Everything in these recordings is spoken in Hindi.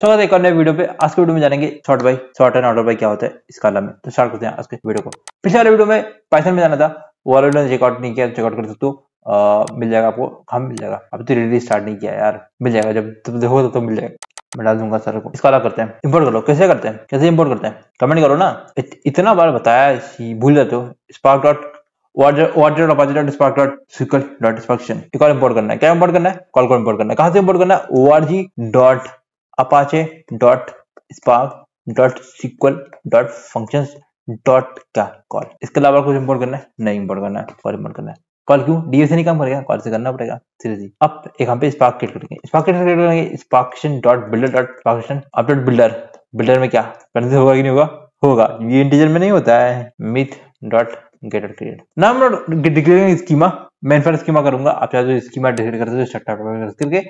तो एक और नए वीडियो पे आज के वीडियो में जानेंगे sort by sort and order by क्या होता है इस कालम में तो स्टार्ट करते हैं आज के वीडियो को। पिछले वाले वीडियो में पाइथन में जाना था वो वाले वीडियो चेकआउट नहीं किया चेकआउट कर सकते हो। मिल जाएगा आपको हम मिल जाएगा। अब तो रिलीज़ स्टार्ट नहीं किया यार मिल जाएगा। जब तुम देखो तो, तो मिल जाएगा। मैं डाल दूँगा सर को। इसका अलग करते हैं। इंपोर्ट कर। कैसे करते हैं? कैसे इम्पोर्ट करते हैं? कमेंट करो ना। इत, इतना बार बताया भूल जाते हो। स्पार्क डॉट एक और इंपोर्ट करना है। क्या इंपोर्ट करना है? कॉल को इम्पोर्ट करना है। कहाँ से इम्पोर्ट करना है? O R G dot Apache dot Spark dot SQL dot function dot क्या कॉल इसके अलावा कुछ इंपोर्ट करना है? नहीं इंपोर्ट करना है। कॉल इंपोर्ट करना है। कॉल क्यों? डीए से नहीं काम करेगा। कॉल से करना पड़ेगा। सीरियसली अब एक यहाँ पे स्पार्क क्रिएट करेंगे। स्पार्क क्रिएट करेंगे। Spark session dot builder dot spark session अब डॉट बिल्डर बिल्डर में क्या? करने से होगा कि नहीं होगा? होगा। ये इंटीजर में नहीं होता है। मिथ डॉट गेटर क्रिएट नाम नॉट डिक्लेयरिंग स्कीमा मैं फिर स्कीमा करूँगा, आप चाहे तो स्कीमा डिक्लेयर करते हो स्ट्रक्चर करके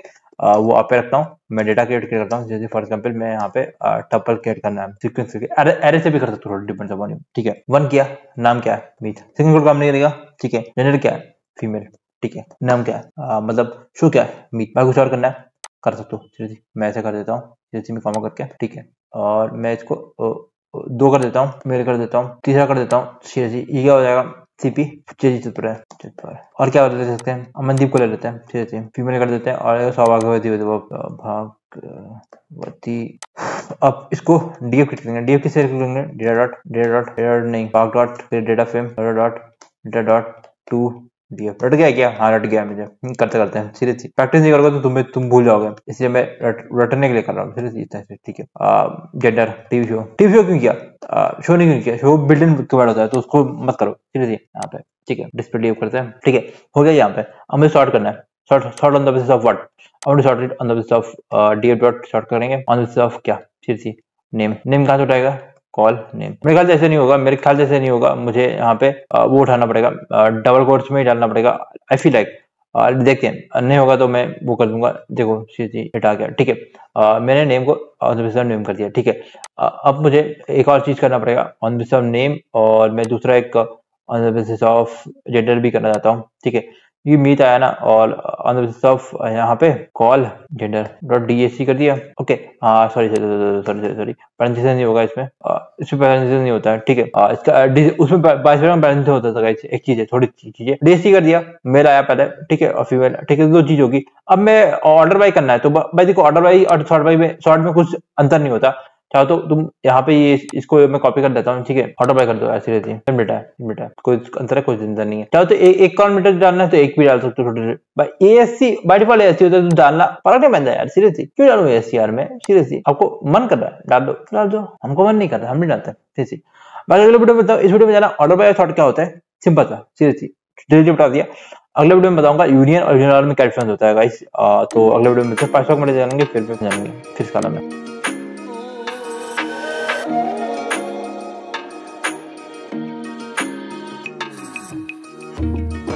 वो आप रखता हूँ, मैं डेटा क्रिएट करता हूँ, जैसे फॉर एग्जांपल मैं यहाँ पे टपल क्रिएट करना है सीक्वेंस करके एरे से भी कर सकते हो डिपेंड्स अपॉन यू ठीक है? वन किया, नाम क्या है? मीथ सिंगल कोड काम नहीं करेगा ठीक है? जेंडर क्या है? फीमेल ठीक है? नाम क्या है? मतलब शो क्या है? मीथ मैं कुछ और करना है, कर सकते हो चलिए मैं ऐसे कर देता हूँ, जैसे मैं कॉमा करके, ठीक है? और मैं इसको दो कर देता हूँ मेल कर देता हूँ, तीसरा कर देता हूँ ये क्या हो जाएगा? सीपी चेजी चित्र है और क्या बता सकते हैं अमनदीप को ले लेते हैं ठीक है फीमेल कर देते हैं, और सौभाग्यवती भागवती अब इसको डीएफ किट करेंगे? डीएफ किससे करेंगे? Data dot data dot data नहीं भाग डॉट फिर data frame data dot data dot to DF रट गया क्या? हाँ रट गया मुझे। हम्म, करते करते। हैं सीरियसली प्रैक्टिस नहीं करोगे तो तुम्हें तुम भूल जाओगे। इसलिए मैं रट, रटने के लिए कर रहा हूँ। सीरियसली इतना ठीक है। Gender TV show TV show क्यों किया? आ, शो नहीं क्यों किया? शो बिल्डिंग के बाद होता है तो उसको मत करो। सीरियसली यहाँ पे ठीक है। डिस्प्ले डीएफ करते हैं। ठीक है हो गया यहाँ पे। हमें शॉर्ट करना है। Sort sort on the basis of what अब sort it on the basis of DF dot sort करेंगे। ऑन द बेसिस ऑफ़ क्या? सीरियसली नेम नेम कहाँ से उठाएगा? कॉल नेम मेरे ख्याल से ऐसे नहीं होगा, मेरे ख्याल से ऐसे नहीं होगा। मुझे यहाँ पे वो उठाना पड़ेगा डबल कोर्स में ही डालना पड़ेगा। आई फील लाइक देखते हैं नहीं होगा तो मैं वो कर दूँगा। देखो सीधी हटा गया ठीक है। मैंने नेम को ऑन नेम कर दिया, ठीक है। अब मुझे एक और चीज़ करना पड़ेगा ऑन ऑफ़ नेम और मैं दूसरा एक on the basis of gender भी करना चाहता हूँ, ठीक है। ये मीट आया ना और बेसिस ऑफ़ यहाँ पे कॉल जेंडर डॉट डी कर दिया। Okay sorry sorry sorry sorry नहीं होगा इसमें। इसमें पैरेंथेसिस नहीं होता है, ठीक है। इसका उसमें बाईस में पैरेंथेसिस होता था एक चीज़ है, थोड़ी चीज़ है। डीएससी कर दिया मेल आया पहले, ठीक है, और फीमेल ठीक है, दो चीज़ होगी। अब मैं ऑर्डर बाई करना है तो भाई देखो ऑर्डर बाई और शॉर्ट बाई में शॉर्ट में कुछ अंतर नहीं होता। चाहो तो तुम यहाँ पे ये इसको मैं कॉपी कर देता हूँ ठीक है? ऑटो बाय कर दो ऐसी रहती है। बेटा बेटा कोई अंतर है कोई चिंता नहीं है। चाहो तो ए, एक कौन मीटर डालना है तो एक भी डाल सकते हो छोटे भाई A S C by default C होता है तो डालना फ़र्क नहीं बनता यार सीरियसली क्यों डालू एस सी आर में? सीरियसली आपको मन कर रहा है डाल दो डाल दो। हमको मन नहीं कर रहा हम नहीं डालते सीरियसली बाकी अगले वीडियो में बताओ इस वीडियो में जाना ऑर्डर बाय थॉट क्या होता है? सिंपल था सीरियसली जल्दी बता दिया। अगले वीडियो में बताऊँगा यूनियन और यूनियन में क्या डिफरेंस होता है गाइस तो अगले वीडियो में फिर पाँच मिनट जानेंगे फिर जानेंगे फिर इसका है you